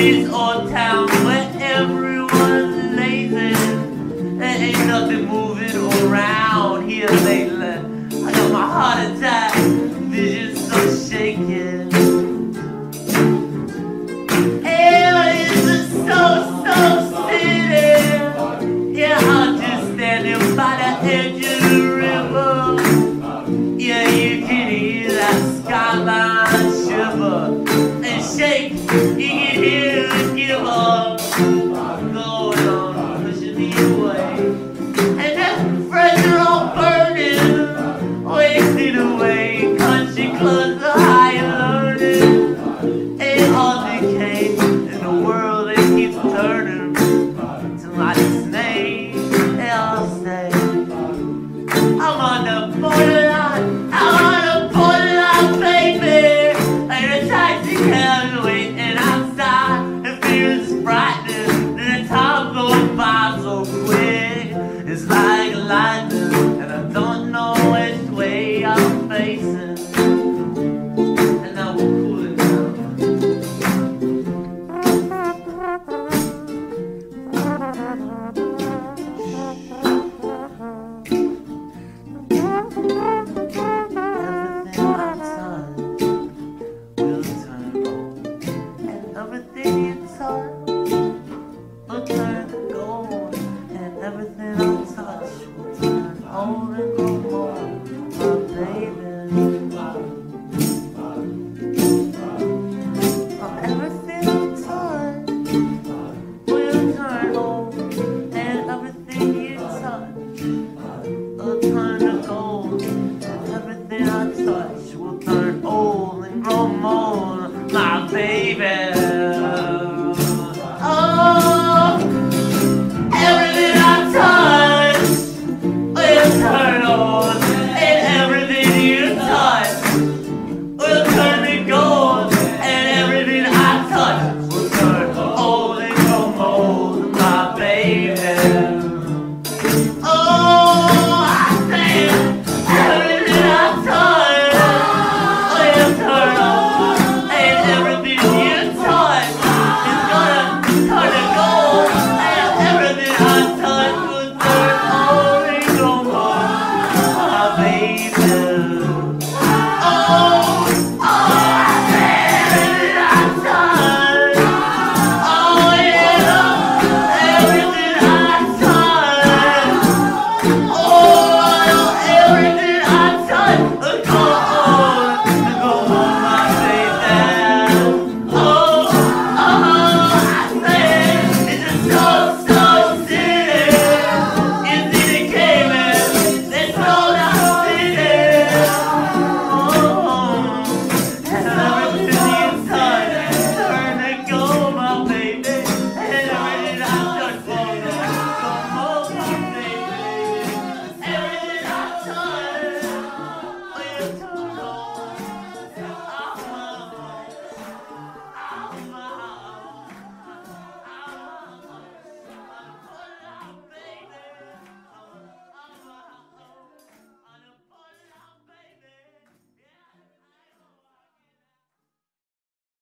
streets or town where everyone's lazy. There ain't nothing moving around here lately. I got my heart attack, vision so shaking. Air is so, so city. Yeah, I'm just standing by the edge of the river. Yeah, you can hear that skyline. Yeah. will turn to gold, and everything I touch will turn over and gold. My baby.